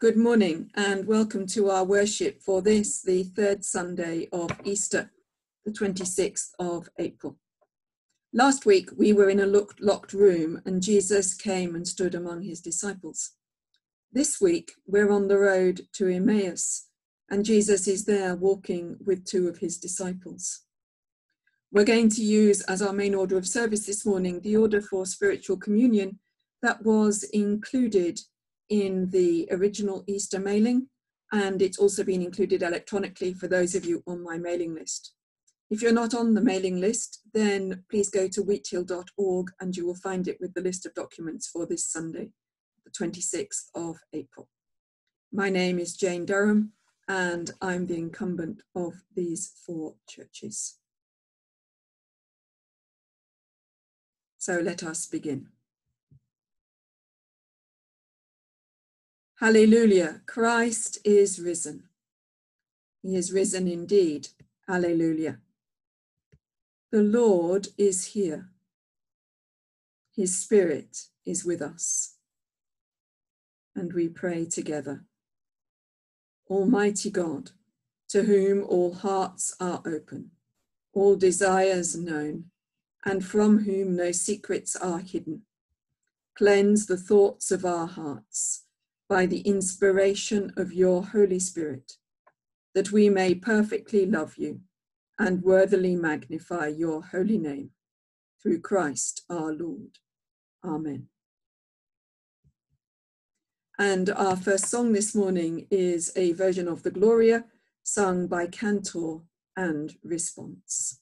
Good morning and welcome to our worship for this, the third Sunday of Easter, the 26th of April. Last week we were in a locked room and Jesus came and stood among his disciples. This week we're on the road to Emmaus and Jesus is there walking with two of his disciples. We're going to use as our main order of service this morning the order for spiritual communion that was included in the original Easter mailing, and it's also been included electronically for those of you on my mailing list. If you're not on the mailing list, then please go to wheathill.org and you will find it with the list of documents for this Sunday, the 26th of April. My name is Jane Durham, and I'm the incumbent of these four churches. So let us begin. Hallelujah, Christ is risen. He is risen indeed. Hallelujah. The Lord is here. His Spirit is with us. And we pray together. Almighty God, to whom all hearts are open, all desires known, and from whom no secrets are hidden, cleanse the thoughts of our hearts by the inspiration of your Holy Spirit, that we may perfectly love you and worthily magnify your holy name. Through Christ our Lord. Amen. And our first song this morning is a version of the Gloria sung by Cantor and Response.